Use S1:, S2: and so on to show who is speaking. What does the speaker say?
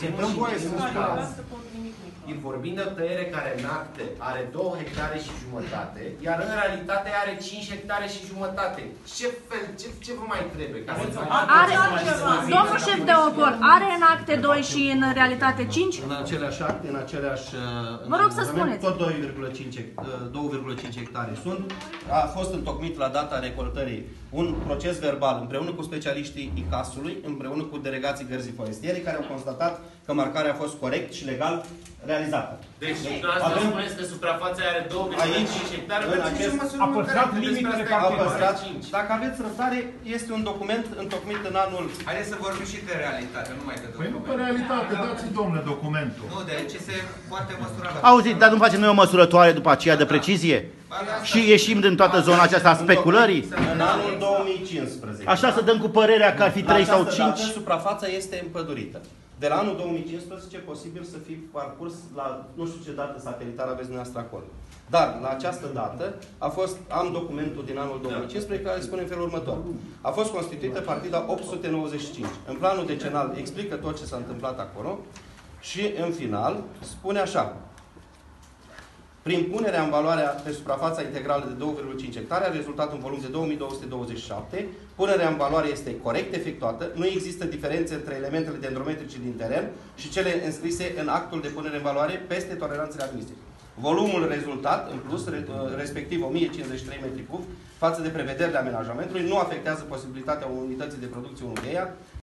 S1: Se dăm voie să
S2: În
S1: spunem.
S2: caz, Vorbind de o tăiere care în acte are 2 hectare și jumătate, iar în realitate are 5 hectare și jumătate. Ce fel, ce, ce vă mai trebuie? Ca să
S3: Are, domnul șef de opor, are în acte 2 și în realitate 5?
S4: În aceleași acte, în aceleași... uh,
S3: Vă rog să
S4: angajament,
S3: spuneți.
S4: Tot 2,5 hec- uh, 2,5 hectare sunt. A fost întocmit la data recoltării un proces verbal împreună cu specialiștii ICAS-ului, împreună cu delegații gărzii forestiere, care au constatat că marcarea a fost corect și legal realizată.
S2: Deci, dumneavoastră
S4: Avem-
S2: spuneți că suprafața are 2,5
S4: Aici,
S2: hectare,
S4: în
S2: pentru
S4: acest-
S2: nicio măsură
S5: a
S2: nu
S5: păstrat
S2: care
S5: limitele
S2: despre
S4: A
S2: asta e
S4: păstrat,
S2: vorba, 5.
S4: dacă aveți răbdare, este un document întocmit în anul
S6: Haideți să vorbim și de realitate, nu mai de
S1: Păi nu pe
S6: document.
S1: realitate, dați domnule documentul.
S6: Nu, de aici se poate măsura.
S7: Auzi, dar nu facem noi o măsurătoare după aceea de precizie?
S6: Ba, da, asta-
S7: Și ieșim din toată zona aceasta a speculării?
S4: în anul 2015.
S7: Așa să dăm cu părerea că ar fi 3
S4: La
S7: sau
S4: această
S7: 5?
S4: Dată, suprafața este împădurită. De la anul 2015 e posibil să fi parcurs la nu știu ce dată satelitară aveți dumneavoastră acolo. Dar la această dată a fost, am documentul din anul 2015 care spune în felul următor. A fost constituită partida 895. În planul decenal explică tot ce s-a întâmplat acolo și în final spune așa. Prin punerea în valoare pe suprafața integrală de 2,5 hectare a rezultat un volum de 2227. Punerea în valoare este corect efectuată. Nu există diferențe între elementele dendrometrice din teren și cele înscrise în actul de punere în valoare peste toleranțele admise. Volumul rezultat, în plus, re- respectiv 1053 metri cub, față de prevederile amenajamentului, nu afectează posibilitatea unității de producție 1 cheia